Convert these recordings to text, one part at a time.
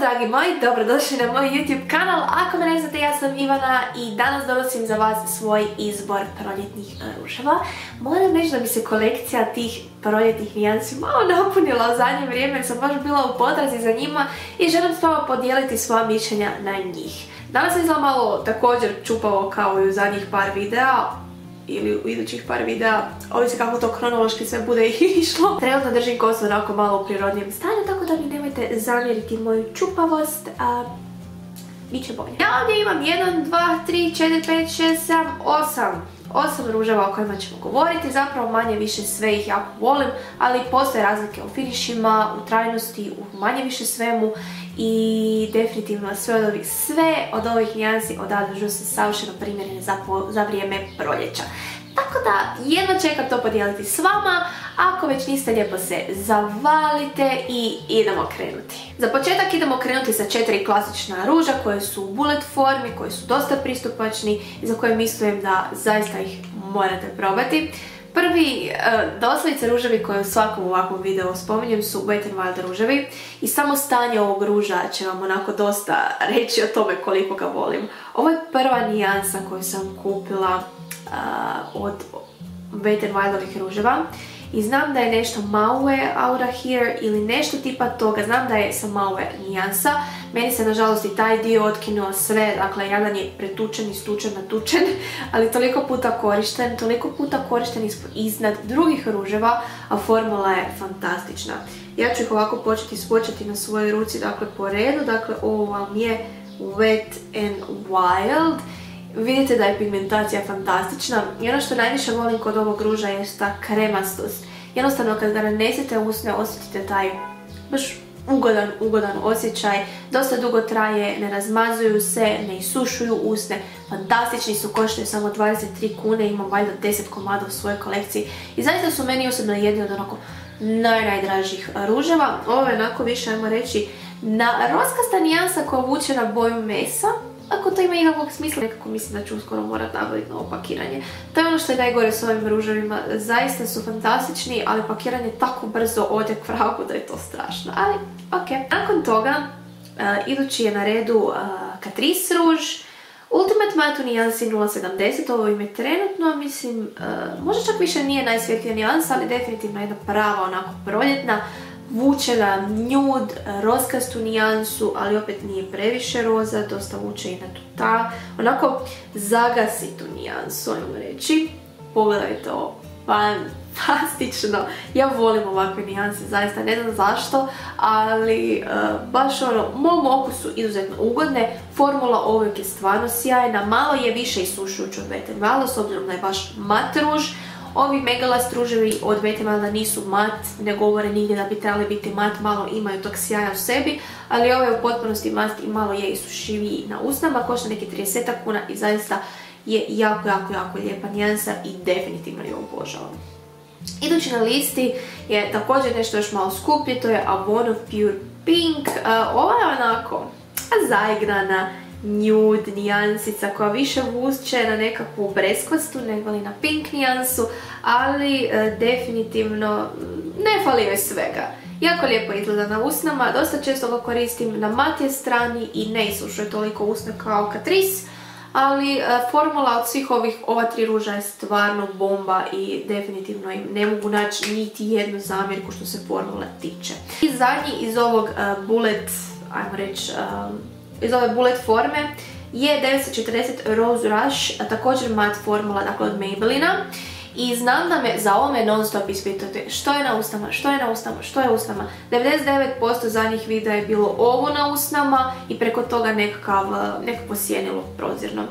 Dragi moji, dobrodošli na moj YouTube kanal. Ako me ne znate, ja sam Ivana i danas donosim za vas svoj izbor proljetnih ruževa. Moram reći da mi se kolekcija tih proljetnih nijansi malo napunila u zadnje vrijeme jer sam baš bila u potrazi za njima i želim s vama podijeliti svoja mišljenja na njih. Danas sam izgleda malo također čupavo kao i u zadnjih par videa, ili u idućih par videa, ovisi kako to kronološki sve bude išlo. Trenutno držim kosu onako malo u prirodnijem stanju, tako da mi nemojte zamjeriti moju čupavost, a bit će bolje. Ja ovdje imam 1, 2, 3, 4, 5, 6, 7, 8 osam ruževa o kojima ćemo govoriti, zapravo manje više sve ih jako volim, ali postoje razlike u finišima, u trajnosti, u manje više svemu i definitivno sve od ovih, sve od ovih nijansi odadržu se savršeno primjerene za, za vrijeme proljeća. Tako da jedno čekam to podijeliti s vama, ako već niste lijepo se zavalite i idemo krenuti. Za početak idemo krenuti sa četiri klasična ruža koje su u bullet formi, koji su dosta pristupačni i za koje mislim da zaista ih morate probati. Prvi uh, doslovce ruževi koje u svakom ovakvom videu spominjem su Wet n Wild ruževi i samo stanje ovog ruža će vam onako dosta reći o tome koliko ga volim. Ovo je prva nijansa koju sam kupila od Wet n Wildovih ruževa i znam da je nešto Maue Aura Here ili nešto tipa toga, znam da je sa Maue nijansa. Meni se nažalost i taj dio otkinuo sve, dakle jedan je pretučen, istučen, natučen, ali toliko puta korišten, toliko puta korišten iznad drugih ruževa, a formula je fantastična. Ja ću ih ovako početi spočeti na svojoj ruci, dakle po redu, dakle ovo vam je Wet n Wild Vidite da je pigmentacija fantastična i ono što najviše volim kod ovog ruža je ta kremastost. Jednostavno kad ga nanesete usne osjetite taj baš ugodan, ugodan osjećaj. Dosta dugo traje, ne razmazuju se, ne isušuju usne. Fantastični su, koštaju samo 23 kune, imam valjda 10 komada u svojoj kolekciji. I zaista su meni osobno jedni od onako naj, najdražih ruževa. Ovo je onako više, ajmo reći, na roskasta nijansa koja vuče na boju mesa ako to ima ikakvog smisla, nekako mislim da ću uskoro morat nabaviti novo pakiranje. To je ono što je najgore s ovim ruževima. Zaista su fantastični, ali pakiranje tako brzo ode k vragu da je to strašno. Ali, ok. Nakon toga, uh, idući je na redu uh, Catrice ruž. Ultimate Matte u nijansi 070, ovo ime trenutno, mislim, uh, možda čak više nije najsvjetlija nijansa, ali definitivno jedna prava, onako proljetna vuče na njud, roskastu nijansu, ali opet nije previše roza, dosta vuče i na tu ta, onako zagasi tu nijansu, ajmo reći. Pogledajte ovo, fantastično. Ja volim ovakve nijanse, zaista ne znam zašto, ali e, baš ono, mom okusu izuzetno ugodne. Formula ovog je stvarno sjajna, malo je više isušujuć od Wet malo s obzirom da je baš mat ruž, Ovi megala struževi od Vetemana nisu mat, ne govore nigdje da bi trebali biti mat, malo imaju tog sjaja u sebi, ali ovo je u potpunosti mat i malo je isušiviji na usnama, košta neki 30 kuna i zaista je jako, jako, jako lijepa nijansa i definitivno ju obožavam. Idući na listi je također nešto još malo skuplje, to je Avon of Pure Pink. ova je onako zaigrana, nude nijansica koja više vuče na nekakvu breskvastu nego li na pink nijansu, ali e, definitivno ne fali joj svega. Jako lijepo izgleda na usnama, dosta često ga koristim na matje strani i ne isušuje toliko usne kao Catrice, ali e, formula od svih ovih, ova tri ruža je stvarno bomba i definitivno im ne mogu naći niti jednu zamjerku što se formula tiče. I zadnji iz ovog e, bullet, ajmo reći, iz ove bullet forme je 940 Rose Rush, također mat formula dakle od Maybellina. I znam da me za ovome non stop ispitate što je na usnama, što je na usnama, što je usnama. 99% zadnjih videa je bilo ovo na usnama i preko toga nekakav, nekako sjenilo prozirno.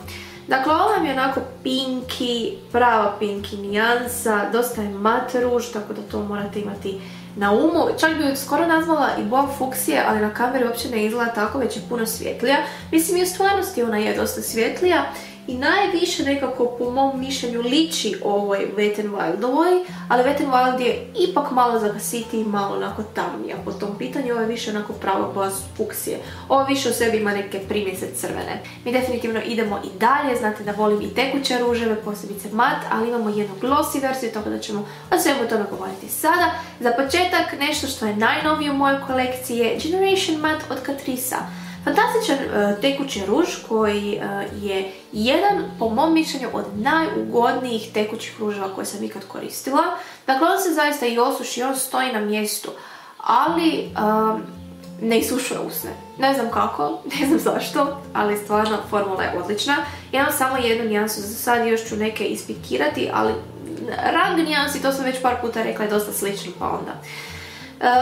Dakle, ovo mi je onako pinky, prava pinky nijansa, dosta je mat ruž, tako da to morate imati na umu. Čak bi ju skoro nazvala i boja fuksije, ali na kameri uopće ne izgleda tako, već je puno svjetlija. Mislim i u stvarnosti ona je dosta svjetlija i najviše nekako po mom mišljenju liči ovoj Wet n Wildovoj, ali Wet n Wild je ipak malo zagasiti i malo onako tamnija po tom pitanju, ovo je više onako pravo boja fuksije. Ovo više u sebi ima neke primjese crvene. Mi definitivno idemo i dalje, znate da volim i tekuće ruževe, posebice mat, ali imamo jednu glossy verziju, tako da ćemo o svemu tome govoriti sada. Za početak, nešto što je najnovije u mojoj kolekciji je Generation Matte od Catrice. Fantastičan e, tekući ruž koji e, je jedan, po mom mišljenju, od najugodnijih tekućih ruževa koje sam ikad koristila. Dakle, on se zaista i osuši, on stoji na mjestu, ali ne isušuje usne. Ne znam kako, ne znam zašto, ali stvarno formula je odlična. Imam samo jednu nijansu, za sad još ću neke ispikirati, ali rang nijansi, to sam već par puta rekla, je dosta slično, pa onda.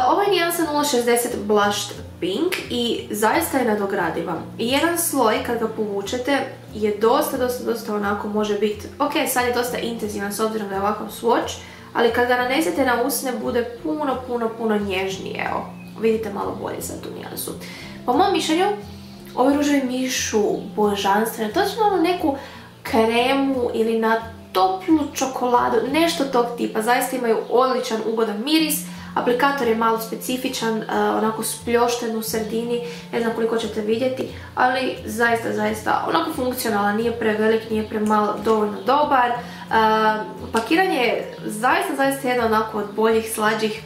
Ovo je nijansa 060 Blushed Pink i zaista je nadogradiva. Jedan sloj kad ga povučete je dosta, dosta, dosta onako može biti, ok sad je dosta intenzivan s obzirom da je ovakav swatch, ali kad ga nanesete na usne bude puno, puno, puno nježnije, evo, vidite malo bolje za tu nijansu. Po mom mišljenju, ove ruževi mišu božanstvene, točno ono neku kremu ili na toplu čokoladu, nešto tog tipa, zaista imaju odličan ugodan miris, Aplikator je malo specifičan, e, onako spljošten u sredini, ne znam koliko ćete vidjeti, ali zaista, zaista onako funkcionalan, nije prevelik, nije premalo, dovoljno dobar. E, pakiranje je zaista, zaista jedno onako od boljih, slađih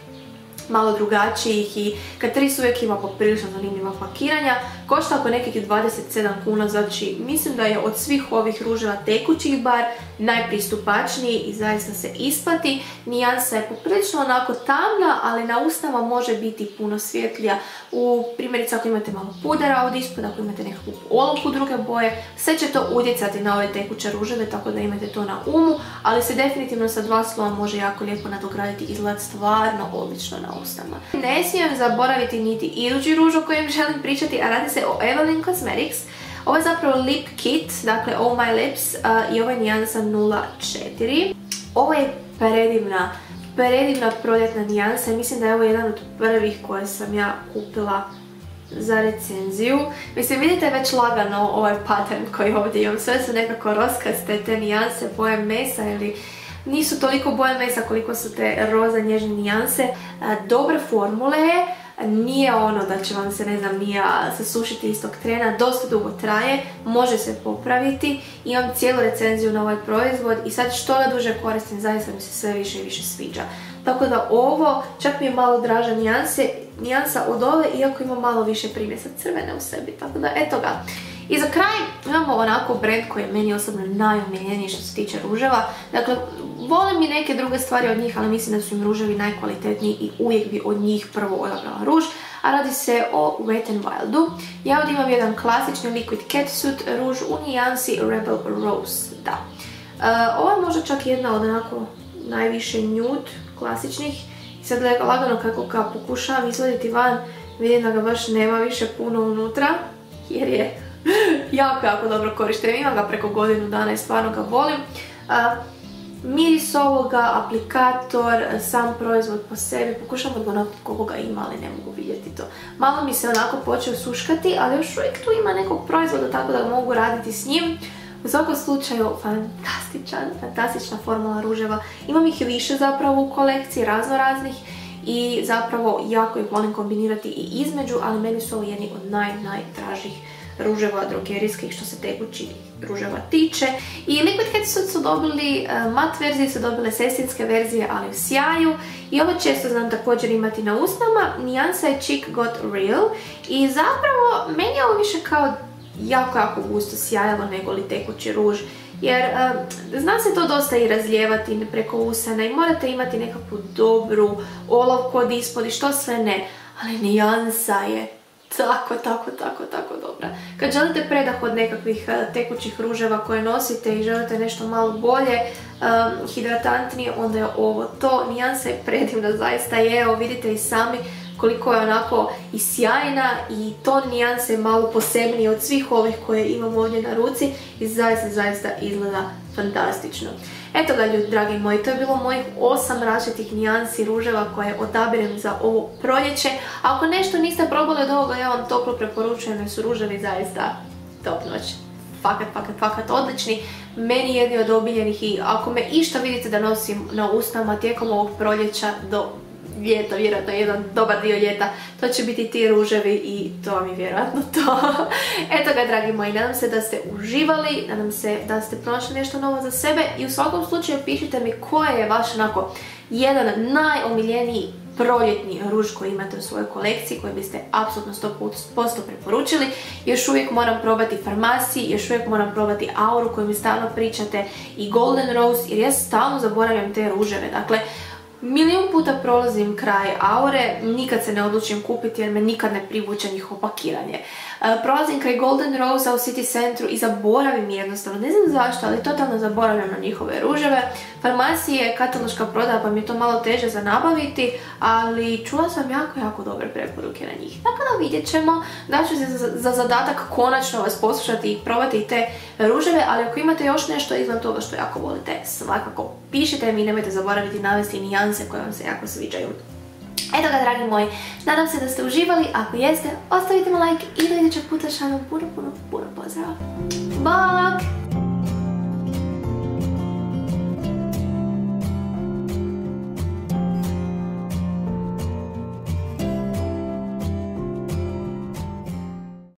malo drugačijih i Catrice uvijek ima poprilično zanimljiva pakiranja. Košta oko nekih 27 kuna, znači mislim da je od svih ovih ruževa tekućih bar najpristupačniji i zaista se isplati. Nijansa je poprilično onako tamna, ali na usnama može biti puno svjetlija. U primjerice ako imate malo pudera od ispod, ako imate nekakvu olovku druge boje, sve će to utjecati na ove tekuće ruževe, tako da imate to na umu, ali se definitivno sa dva slova može jako lijepo nadograditi izgled stvarno odlično na usnama. Ne smijem zaboraviti niti idući ruž o kojem želim pričati, a radi se o Evelyn Cosmetics. Ovo je zapravo lip kit, dakle All My Lips i ovo je nijansa 04. Ovo je predivna, predivna proljetna nijansa i mislim da je ovo jedan od prvih koje sam ja kupila za recenziju. Mislim, vidite već lagano ovaj pattern koji ovdje imam. Sve su nekako roskaste te nijanse, boje mesa ili nisu toliko boje mesa koliko su te roza nježne nijanse. Dobre formule je, nije ono da će vam se, ne znam, nija sasušiti istog trena, dosta dugo traje, može se popraviti, imam cijelu recenziju na ovaj proizvod i sad što ga duže koristim, zaista mi se sve više i više sviđa. Tako da ovo čak mi je malo draža nijanse, nijansa od ove, iako ima malo više primjesa crvene u sebi, tako da eto ga. I za kraj imamo onako brand koji je meni osobno najomiljeniji što se tiče ruževa. Dakle, volim i neke druge stvari od njih, ali mislim da su im ruževi najkvalitetniji i uvijek bi od njih prvo odabrala ruž. A radi se o Wet n Wildu. Ja ovdje imam jedan klasični Liquid Catsuit ruž u nijansi Rebel Rose. Da. Uh, ovo je možda čak jedna od onako najviše nude klasičnih. I sad lagano kako ga pokušavam izgledati van, vidim da ga baš nema više puno unutra, jer je jako, jako dobro korišten. Imam ga preko godinu dana i stvarno ga volim. miris ovoga, aplikator, sam proizvod po sebi, pokušam odgovoriti koliko ga ima, ali ne mogu vidjeti to. Malo mi se onako počeo suškati, ali još uvijek tu ima nekog proizvoda tako da mogu raditi s njim. U svakom slučaju, fantastičan, fantastična formula ruževa. Imam ih više zapravo u kolekciji, razno raznih i zapravo jako ih volim kombinirati i između, ali meni su ovo jedni od naj, najdražih ruževa drogerijskih što se tekućih ruževa tiče. I Liquid Headset su dobili uh, mat verzije, su dobile sestinske verzije, ali u sjaju. I ovo često znam također imati na usnama. Nijansa je Cheek Got Real. I zapravo, meni je ovo više kao jako, jako gusto sjajalo nego li tekući ruž. Jer e, zna se to dosta i razlijevati preko usana i morate imati nekakvu dobru olovku od ispod i što sve ne. Ali nijansa je tako, tako, tako, tako dobra. Kad želite predah od nekakvih eh, tekućih ruževa koje nosite i želite nešto malo bolje, um, hidratantnije, onda je ovo to. Nijansa je predivna, zaista je, evo vidite i sami koliko je onako i sjajna i to nijanse je malo posebnije od svih ovih koje imam ovdje na ruci i zaista, zaista izgleda fantastično. Eto ga ljudi dragi moji, to je bilo mojih osam različitih nijansi ruževa koje odabirem za ovo proljeće. Ako nešto niste probali od ovoga, ja vam toplo preporučujem jer su ruževi zaista top noć. fakat, fakat, fakat odlični. Meni jedni od obiljenih i ako me išta vidite da nosim na usnama tijekom ovog proljeća do ljeta, vjerojatno jedan dobar dio ljeta, to će biti ti ruževi i to vam je vjerojatno to. Eto ga, dragi moji, nadam se da ste uživali, nadam se da ste pronašli nešto novo za sebe i u svakom slučaju pišite mi koje je vaš onako jedan najomiljeniji proljetni ruž koji imate u svojoj kolekciji koji biste apsolutno 100% preporučili. Još uvijek moram probati farmaciji, još uvijek moram probati auru koju mi stalno pričate i golden rose jer ja stalno zaboravljam te ruževe. Dakle, Milijun puta prolazim kraj Aure, nikad se ne odlučim kupiti jer me nikad ne privuče njihovo pakiranje. E, prolazim kraj Golden Rose u City Centru i zaboravim jednostavno, ne znam zašto, ali totalno zaboravljam na njihove ruževe. Farmacije je kataloška prodaja pa mi je to malo teže za nabaviti, ali čula sam jako, jako dobre preporuke na njih. Tako da vidjet ćemo, ću se za, zadatak konačno vas poslušati i probati te ruževe, ali ako imate još nešto izvan toga što jako volite, svakako pišite mi, nemojte zaboraviti navesti nijanse koje vam se jako sviđaju. Eto ga, dragi moji, nadam se da ste uživali, ako jeste, ostavite mi like i do idućeg puta šaljem puno, puno, puno pozdrava. Bok!